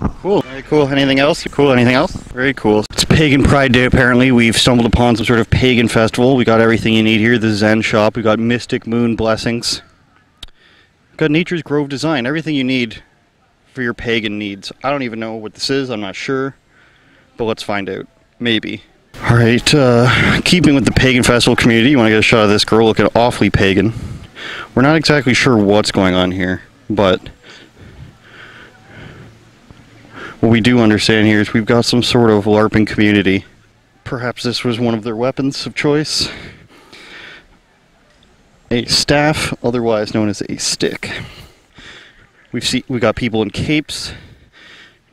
Cool. Very cool. Anything else? Cool. Anything else? Very cool. It's Pagan Pride Day, apparently. We've stumbled upon some sort of pagan festival. We got everything you need here. The Zen shop. We got Mystic Moon Blessings. We've Got Nature's Grove Design. Everything you need for your pagan needs. I don't even know what this is. I'm not sure. But let's find out. Maybe. All right. Uh, keeping with the pagan festival community, you want to get a shot of this girl looking awfully pagan. We're not exactly sure what's going on here, but what we do understand here is we've got some sort of LARPing community. Perhaps this was one of their weapons of choice. A staff, otherwise known as a stick. We've see we got people in capes.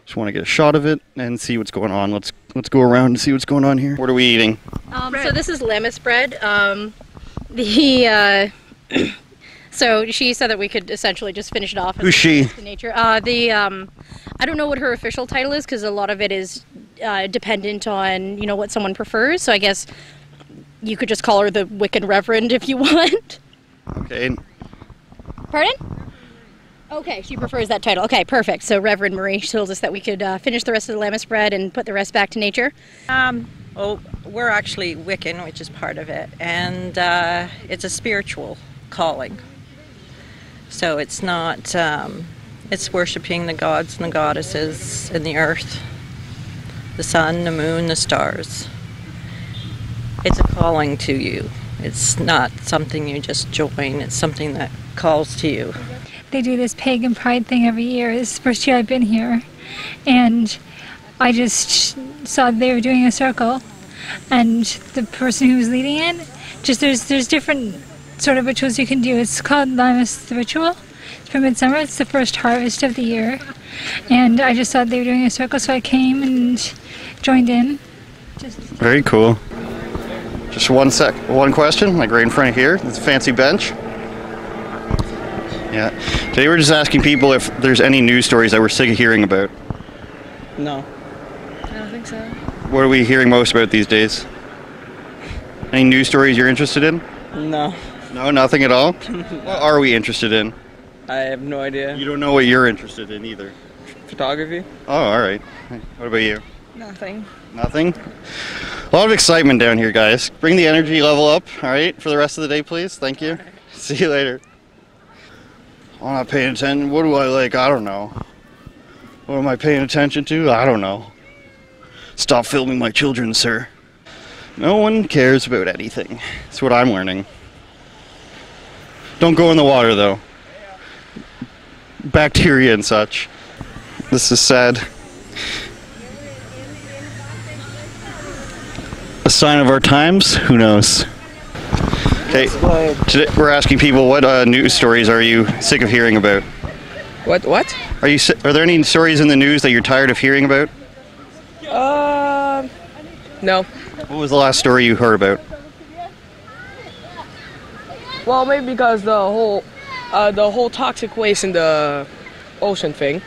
Just want to get a shot of it and see what's going on. Let's let's go around and see what's going on here. What are we eating? Um, so this is lammas bread. Um, the uh, so she said that we could essentially just finish it off. Who's she? To nature. Uh, the um, I don't know what her official title is because a lot of it is uh, dependent on you know what someone prefers. So I guess you could just call her the Wiccan Reverend if you want. Okay. Pardon? Okay, she prefers that title. Okay, perfect. So Reverend Marie told us that we could uh, finish the rest of the lammas bread and put the rest back to nature. Um, well, we're actually Wiccan, which is part of it, and uh, it's a spiritual calling. So it's not, um, it's worshiping the gods and the goddesses in the earth, the sun, the moon, the stars. It's a calling to you. It's not something you just join, it's something that calls to you. They do this pagan pride thing every year. Is the first year I've been here. And I just saw they were doing a circle. And the person who was leading it, just there's there's different sort of rituals you can do. It's called Lammas ritual. It's for midsummer. It's the first harvest of the year. And I just thought they were doing a circle, so I came and joined in. Just Very cool. Just one sec. One question, like right in front of here. This fancy bench. Yeah. Today we're just asking people if there's any news stories that we're sick of hearing about. No. I don't think so. What are we hearing most about these days? Any news stories you're interested in? No. No, nothing at all. what are we interested in? I have no idea. You don't know what you're interested in either. Photography? Oh, all right. What about you? Nothing. Nothing. A lot of excitement down here, guys. Bring the energy level up, all right, for the rest of the day, please. Thank you. See you later. I'm not paying attention. What do I like? I don't know. What am I paying attention to? I don't know. Stop filming my children, sir. No one cares about anything. That's what I'm learning. Don't go in the water, though. Bacteria and such. This is sad. A sign of our times? Who knows? Okay, today we're asking people what uh, news stories are you sick of hearing about? What? What? Are you? Are there any stories in the news that you're tired of hearing about? Um. no. What was the last story you heard about? Well, maybe because the whole, uh, the whole toxic waste in the ocean thing.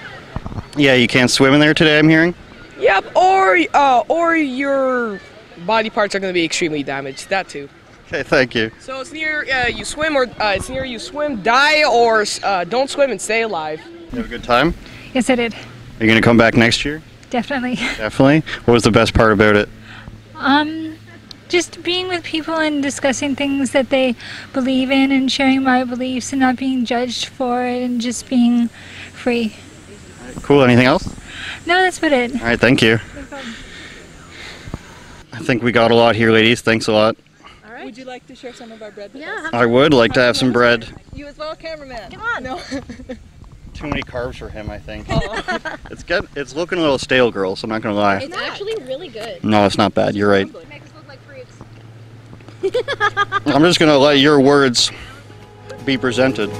Yeah, you can't swim in there today. I'm hearing. Yep. Or, uh, or your body parts are going to be extremely damaged. That too. Okay, thank you. So it's near uh, you swim or uh, it's near you swim, die, or uh, don't swim and stay alive. You have a good time. yes, I did. Are you gonna come back next year? Definitely. Definitely. What was the best part about it? Um, just being with people and discussing things that they believe in and sharing my beliefs and not being judged for it and just being free. Cool. Anything else? No, that's about it. All right. Thank you. I think we got a lot here, ladies. Thanks a lot. All right. Would you like to share some of our bread with Yeah. I would like to have some bread. You as well, cameraman. Come on. No. Too many carbs for him, I think. it's get, It's looking a little stale, girls. I'm not gonna lie. It's actually really good. No, it's not bad. You're right. Makes us look like freaks. I'm just gonna let your words be presented.